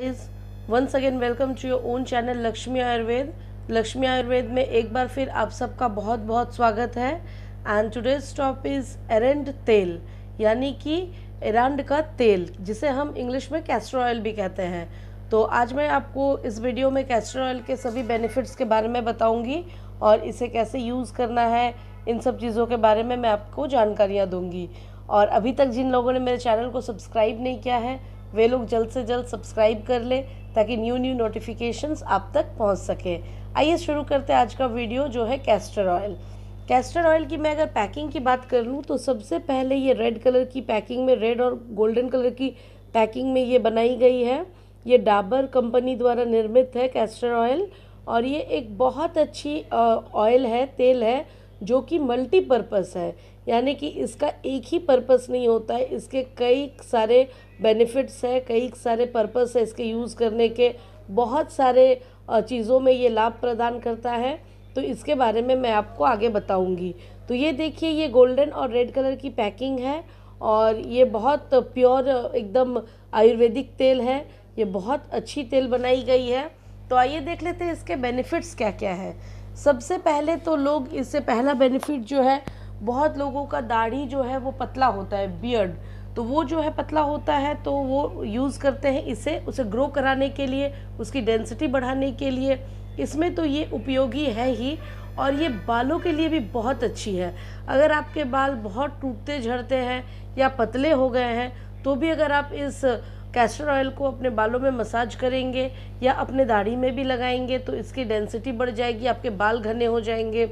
guys once again welcome to your own channel Lakshmi Ayurveda Lakshmi Ayurveda में एक बार फिर आप सबका बहुत बहुत स्वागत है। एंड टुडेज स्टॉप इज़ एरेंड तेल, यानी कि एरांड का तेल, जिसे हम इंग्लिश में कैस्टर ऑयल भी कहते हैं। तो आज मैं आपको इस वीडियो में कैस्टर ऑयल के सभी बेनिफिट्स के बारे में बताऊँगी और इसे कैसे यूज़ करना है, इन सब चीज़ों के बारे में मैं आपको जानकारियाँ दूँगी। और अभी तक जिन लोगों ने मेरे चैनल को सब्सक्राइब नहीं किया है वे लोग जल्द से जल्द सब्सक्राइब कर ले ताकि न्यू न्यू नोटिफिकेशंस आप तक पहुँच सके। आइए शुरू करते हैं आज का वीडियो जो है कैस्टर ऑयल। कैस्टर ऑयल की मैं अगर पैकिंग की बात कर लूँ तो सबसे पहले ये रेड कलर की पैकिंग में, रेड और गोल्डन कलर की पैकिंग में ये बनाई गई है। ये डाबर कंपनी द्वारा निर्मित है कैस्टर ऑयल और ये एक बहुत अच्छी ऑयल है, तेल है, जो कि मल्टीपर्पज़ है। यानी कि इसका एक ही पर्पस नहीं होता है, इसके कई सारे बेनिफिट्स है, कई सारे पर्पस है इसके यूज़ करने के, बहुत सारे चीज़ों में ये लाभ प्रदान करता है। तो इसके बारे में मैं आपको आगे बताऊँगी। तो ये देखिए, ये गोल्डन और रेड कलर की पैकिंग है और ये बहुत प्योर एकदम आयुर्वेदिक तेल है। ये बहुत अच्छी तेल बनाई गई है। तो आइए देख लेते हैं इसके बेनिफिट्स क्या क्या है। सबसे पहले तो लोग, इससे पहला बेनिफिट जो है, बहुत लोगों का दाढ़ी जो है वो पतला होता है बियर्ड तो वो जो है पतला होता है तो वो यूज़ करते हैं इसे, उसे ग्रो कराने के लिए, उसकी डेंसिटी बढ़ाने के लिए। इसमें तो ये उपयोगी है ही, और ये बालों के लिए भी बहुत अच्छी है। अगर आपके बाल बहुत टूटते झड़ते हैं या पतले हो गए हैं तो भी अगर आप इस कैस्टर ऑयल को अपने बालों में मसाज करेंगे या अपने दाढ़ी में भी लगाएँगे तो इसकी डेंसिटी बढ़ जाएगी, आपके बाल घने हो जाएँगे।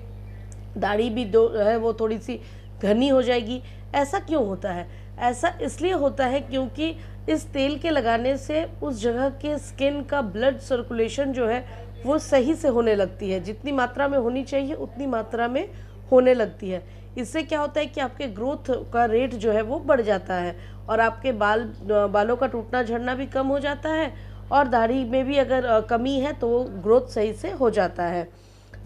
दाढ़ी भी दो है वो थोड़ी सी घनी हो जाएगी। ऐसा क्यों होता है? ऐसा इसलिए होता है क्योंकि इस तेल के लगाने से उस जगह के स्किन का ब्लड सर्कुलेशन जो है, वो सही से होने लगती है। जितनी मात्रा में होनी चाहिए, उतनी मात्रा में होने लगती है। इससे क्या होता है कि आपके ग्रोथ का रेट जो है, वो बढ़ जाता है और आपके बाल, बालों का टूटना, झड़ना भी कम हो जाता है और दाढ़ी में भी अगर कमी है तो ग्रोथ सही से हो जाता है।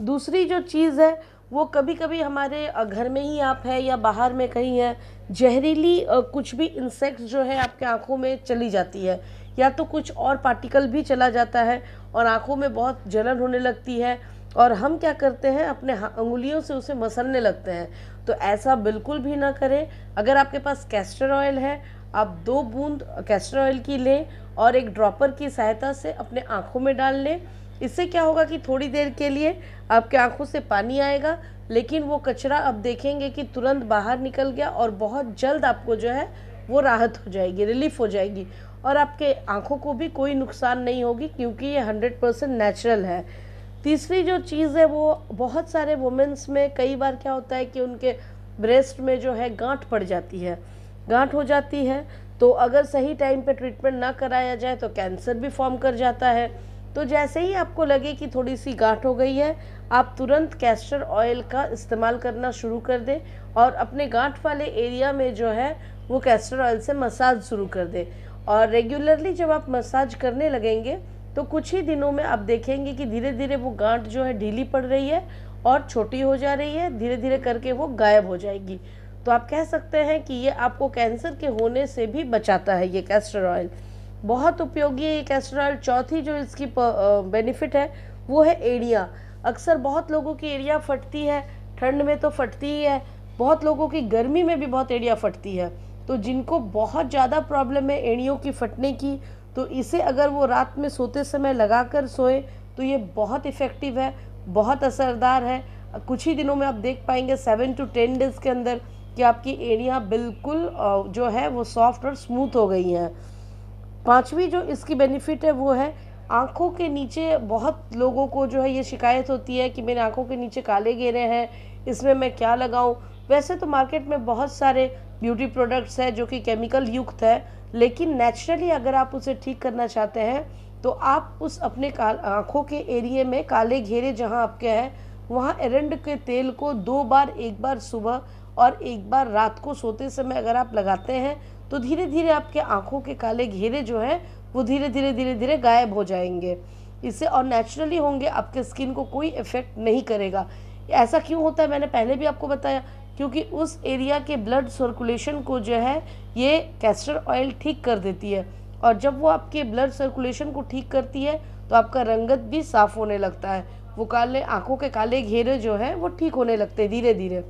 दूसरी जो चीज़ है वो कभी कभी हमारे घर में ही आप है या बाहर में कहीं है, जहरीली कुछ भी इंसेक्ट्स जो है आपके आँखों में चली जाती है। या तो कुछ और पार्टिकल भी चला जाता है और आँखों में बहुत जलन होने लगती है और हम क्या करते हैं, अपने उंगलियों से उसे मसलने लगते हैं। तो ऐसा बिल्कुल भी ना करें। अगर आपके पास कैस्टर ऑयल है, आप दो बूंद कैस्टर ऑयल की लें और एक ड्रॉपर की सहायता से अपने आँखों में डाल लें। इससे क्या होगा कि थोड़ी देर के लिए आपके आँखों से पानी आएगा, लेकिन वो कचरा अब देखेंगे कि तुरंत बाहर निकल गया और बहुत जल्द आपको जो है वो राहत हो जाएगी रिलीफ हो जाएगी। और आपके आँखों को भी कोई नुकसान नहीं होगी क्योंकि ये हंड्रेड परसेंट नेचुरल है। तीसरी जो चीज़ है वो, बहुत सारे वुमेंस में कई बार क्या होता है कि उनके ब्रेस्ट में जो है गांठ पड़ जाती है। गांठ हो जाती है तो अगर सही टाइम पे ट्रीटमेंट ना कराया जाए तो कैंसर भी फॉर्म कर जाता है। तो जैसे ही आपको लगे कि थोड़ी सी गांठ हो गई है, आप तुरंत कैस्टर ऑयल का इस्तेमाल करना शुरू कर दें और अपने गांठ वाले एरिया में जो है, वो कैस्टर ऑयल से मसाज शुरू कर दें। और रेगुलरली जब आप मसाज करने लगेंगे तो कुछ ही दिनों में आप देखेंगे कि धीरे धीरे वो गांठ जो है ढीली पड़ रही है और छोटी हो जा रही है धीरे धीरे करके वो गायब हो जाएगी। तो आप कह सकते हैं कि ये आपको कैंसर के होने से भी बचाता है ये कैस्टर ऑयल। बहुत उपयोगी है। ये कैस्टर ऑयल चौथी जो इसकी बेनिफिट है, वो है एड़िया अक्सर बहुत लोगों की एड़िया फटती है, ठंड में तो फटती ही है, बहुत लोगों की गर्मी में भी बहुत एड़िया फटती है। तो जिनको बहुत ज़्यादा प्रॉब्लम है एड़ियों की फटने की तो इसे अगर वो रात में सोते समय लगा कर सोए तो ये बहुत इफ़ेक्टिव है, बहुत असरदार है। कुछ ही दिनों में आप देख पाएँगे सेवन टू टेन डेज़ के अंदर कि आपकी एड़ियाँ बिल्कुल जो है वो सॉफ्ट और स्मूथ हो गई हैं। पांचवी जो इसकी बेनिफिट है, वो है आँखों के नीचे बहुत लोगों को जो है ये शिकायत होती है कि मेरे आँखों के नीचे काले घेरे हैं, इसमें मैं क्या लगाऊँ? वैसे तो मार्केट में बहुत सारे ब्यूटी प्रोडक्ट्स हैं जो कि केमिकल युक्त है, लेकिन नेचुरली अगर आप उसे ठीक करना चाहते हैं तो आप उस अपने आँखों के एरिए में काले घेरे जहाँ आपके हैं, वहाँ एरंड के तेल को दो बार, एक बार सुबह और एक बार रात को सोते समय अगर आप लगाते हैं तो धीरे धीरे आपके आँखों के काले घेरे जो हैं, वो धीरे धीरे धीरे धीरे गायब हो जाएँगे। इससे और नेचुरली होंगे, आपके स्किन को कोई इफ़ेक्ट नहीं करेगा। ऐसा क्यों होता है? मैंने पहले भी आपको बताया, क्योंकि उस एरिया के ब्लड सर्कुलेशन को जो है, ये कैस्टर ऑयल ठीक कर देती है। और जब वो आपके ब्लड सर्कुलेशन को ठीक करती है तो आपका रंगत भी साफ़ होने लगता है। वो काले, आँखों के काले घेरे जो है, वो ठीक होने लगते हैं धीरे धीरे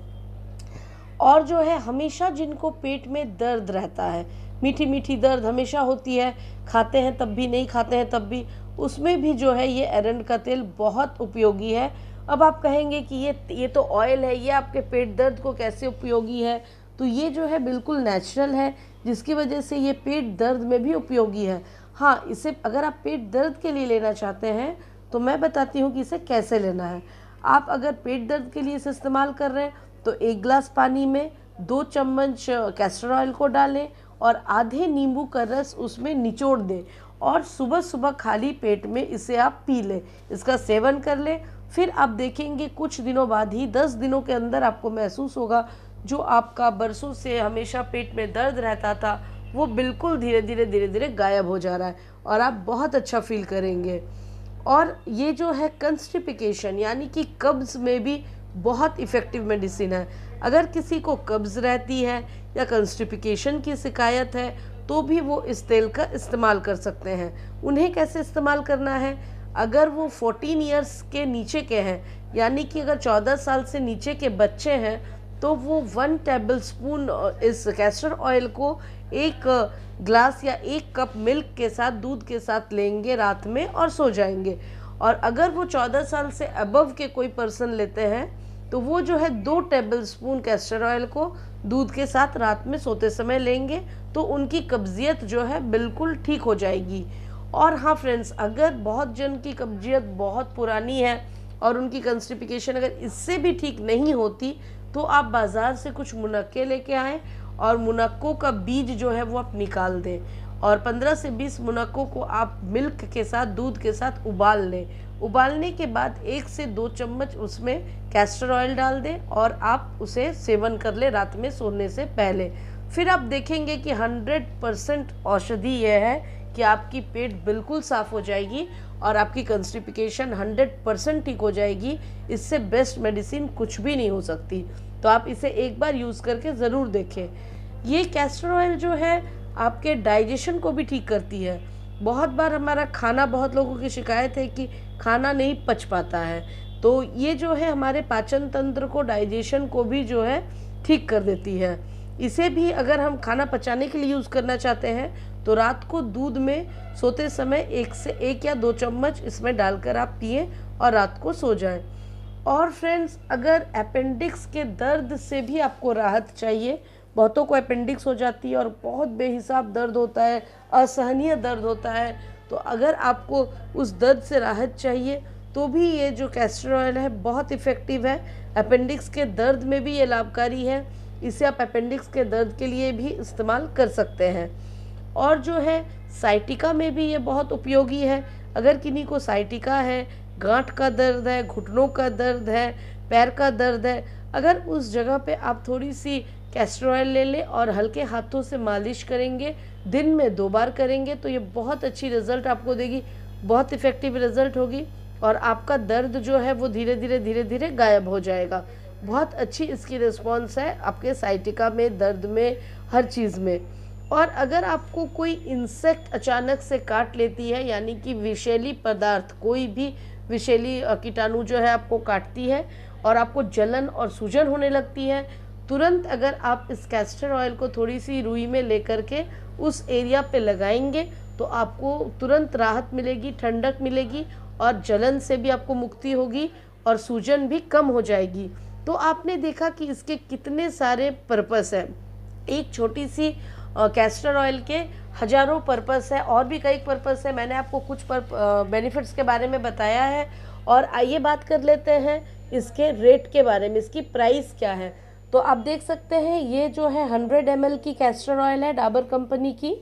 और जो है, हमेशा जिनको पेट में दर्द रहता है मीठी मीठी दर्द हमेशा होती है, खाते हैं तब भी, नहीं खाते हैं तब भी, उसमें भी जो है ये एरंड का तेल बहुत उपयोगी है। अब आप कहेंगे कि ये ये तो ऑयल है, ये आपके पेट दर्द को कैसे उपयोगी है? तो ये जो है बिल्कुल नेचुरल है, जिसकी वजह से ये पेट दर्द में भी उपयोगी है। हाँ इसे अगर आप पेट दर्द के लिए लेना चाहते हैं तो मैं बताती हूँ कि इसे कैसे लेना है। आप अगर पेट दर्द के लिए इसे इस्तेमाल कर रहे हैं तो एक गिलास पानी में दो चम्मच कैस्टर ऑयल को डालें और आधे नींबू का रस उसमें निचोड़ दें और सुबह सुबह खाली पेट में इसे आप पी लें। इसका सेवन कर लें। फिर आप देखेंगे कुछ दिनों बाद ही, दस दिनों के अंदर आपको महसूस होगा, जो आपका बरसों से हमेशा पेट में दर्द रहता था, वो बिल्कुल धीरे धीरे धीरे धीरे गायब हो जा रहा है और आप बहुत अच्छा फील करेंगे। और ये जो है कंस्टिपिकेशन यानी कि कब्ज़ में भी बहुत इफ़ेक्टिव मेडिसिन है। अगर किसी को कब्ज़ रहती है या कंस्टिपिकेशन की शिकायत है तो भी वो इस तेल का इस्तेमाल कर सकते हैं। उन्हें कैसे इस्तेमाल करना है? अगर वो 14 इयर्स के नीचे के हैं, यानी कि अगर 14 साल से नीचे के बच्चे हैं तो वो वन टेबल स्पून इस कैस्टर ऑयल को एक ग्लास या एक कप मिल्क के साथ, दूध के साथ लेंगे रात में और सो जाएँगे। और अगर वो 14 साल से अबव के कोई पर्सन लेते हैं तो वो जो है दो टेबल स्पून कैस्टर ऑयल को दूध के साथ रात में सोते समय लेंगे तो उनकी कब्जियत जो है बिल्कुल ठीक हो जाएगी। और हाँ फ्रेंड्स अगर बहुत जन की कब्जियत बहुत पुरानी है और उनकी कंस्टिपिकेशन अगर इससे भी ठीक नहीं होती तो आप बाज़ार से कुछ मुनक्के लेके आएँ और मुनक्कों का बीज जो है वो आप निकाल दें। और 15 से 20 मुनक्कों को आप मिल्क के साथ, दूध के साथ उबाल लें। उबालने के बाद एक से दो चम्मच उसमें कैस्टर ऑयल डाल दें और आप उसे सेवन कर लें रात में सोने से पहले। फिर आप देखेंगे कि 100 परसेंट औषधि यह है कि आपकी पेट बिल्कुल साफ़ हो जाएगी और आपकी कंस्टिपिकेशन 100 परसेंट ठीक हो जाएगी। इससे बेस्ट मेडिसिन कुछ भी नहीं हो सकती। तो आप इसे एक बार यूज़ करके ज़रूर देखें। ये कैस्टर ऑयल जो है आपके डाइजेशन को भी ठीक करती है। बहुत बार हमारा खाना, बहुत लोगों की शिकायत है कि खाना नहीं पच पाता है। तो ये जो है हमारे पाचन तंत्र को डाइजेशन को भी जो है ठीक कर देती है। इसे भी अगर हम खाना पचाने के लिए यूज़ करना चाहते हैं तो रात को दूध में सोते समय एक से एक या दो चम्मच इसमें डालकर आप पिए और रात को सो जाएँ। और फ्रेंड्स अगर अपेंडिक्स के दर्द से भी आपको राहत चाहिए बहुतों को अपेंडिक्स हो जाती है और बहुत बेहिसाब दर्द होता है, असहनीय दर्द होता है। तो अगर आपको उस दर्द से राहत चाहिए तो भी ये जो कैस्टर ऑयल है बहुत इफ़ेक्टिव है। अपेंडिक्स के दर्द में भी ये लाभकारी है। इसे आप अपेंडिक्स के दर्द के लिए भी इस्तेमाल कर सकते हैं। और जो है साइटिका में भी ये बहुत उपयोगी है। अगर किन्हीं को साइटिका है, गांठ का दर्द है, घुटनों का दर्द है, पैर का दर्द है, अगर उस जगह पे आप थोड़ी सी कैस्टर ऑयल ले लें और हल्के हाथों से मालिश करेंगे, दिन में दो बार करेंगे तो ये बहुत अच्छी रिज़ल्ट आपको देगी, बहुत इफ़ेक्टिव रिज़ल्ट होगी और आपका दर्द जो है वो धीरे धीरे धीरे धीरे गायब हो जाएगा। बहुत अच्छी इसकी रिस्पॉन्स है आपके साइटिका में, दर्द में, हर चीज़ में। और अगर आपको कोई इंसेक्ट अचानक से काट लेती है, यानी कि विषैली पदार्थ, कोई भी विषैली कीटाणु जो है आपको काटती है और आपको जलन और सूजन होने लगती है तुरंत अगर आप इस कैस्टर ऑयल को थोड़ी सी रुई में लेकर के उस एरिया पे लगाएँगे तो आपको तुरंत राहत मिलेगी, ठंडक मिलेगी और जलन से भी आपको मुक्ति होगी और सूजन भी कम हो जाएगी। तो आपने देखा कि इसके कितने सारे पर्पस हैं। एक छोटी सी कैस्टर ऑयल के हज़ारों पर्पस है, और भी कई पर्पस है। मैंने आपको कुछ बेनिफिट्स के बारे में बताया है। और आइए बात कर लेते हैं इसके रेट के बारे में, इसकी प्राइस क्या है। तो आप देख सकते हैं, ये जो है हंड्रेड एम की कैस्टर ऑयल है डाबर कंपनी की,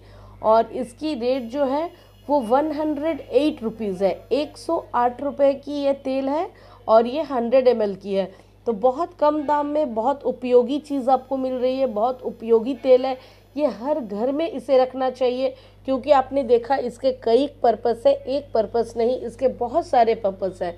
और इसकी रेट जो है वो वन हंड्रेड एट रुपीज़ है। एक सौ आठ रुपये की ये तेल है और ये हंड्रेड एम की है। तो बहुत कम दाम में बहुत उपयोगी चीज़ आपको मिल रही है, बहुत उपयोगी तेल है। ये हर घर में इसे रखना चाहिए, क्योंकि आपने देखा इसके कई पर्पस है, एक पर्पस नहीं, इसके बहुत सारे पर्पस है।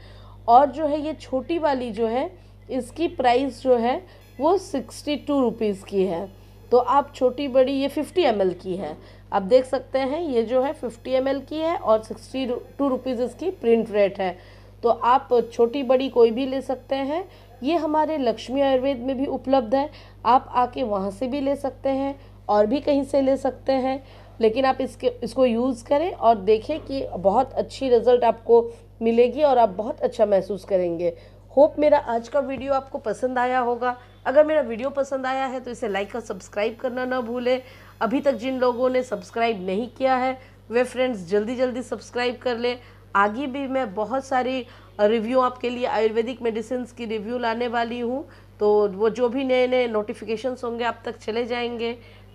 और जो है ये छोटी वाली जो है, इसकी प्राइस जो है वो सिक्सटी टू रुपीज़ की है। तो आप छोटी बड़ी ये फिफ्टी एमएल की है। आप देख सकते हैं, ये जो है 50 एम की है और सिक्सटी टू रुपीज़ इसकी प्रिंट रेट है। तो आप छोटी बड़ी कोई भी ले सकते हैं। ये हमारे लक्ष्मी आयुर्वेद में भी उपलब्ध है। आप आके वहाँ से भी ले सकते हैं और भी कहीं से ले सकते हैं। लेकिन आप इसके, इसको यूज़ करें और देखें कि बहुत अच्छी रिज़ल्ट आपको मिलेगी और आप बहुत अच्छा महसूस करेंगे। होप मेरा आज का वीडियो आपको पसंद आया होगा। अगर मेरा वीडियो पसंद आया है तो इसे लाइक और सब्सक्राइब करना ना भूलें। अभी तक जिन लोगों ने सब्सक्राइब नहीं किया है, वे फ्रेंड्स जल्दी जल्दी सब्सक्राइब कर लें। आगे भी मैं बहुत सारी रिव्यू आपके लिए आयुर्वेदिक मेडिसिन की रिव्यू लाने वाली हूँ। तो वो जो भी नए नए नोटिफिकेशंस होंगे, आप तक चले जाएँगे।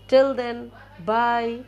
Till then bye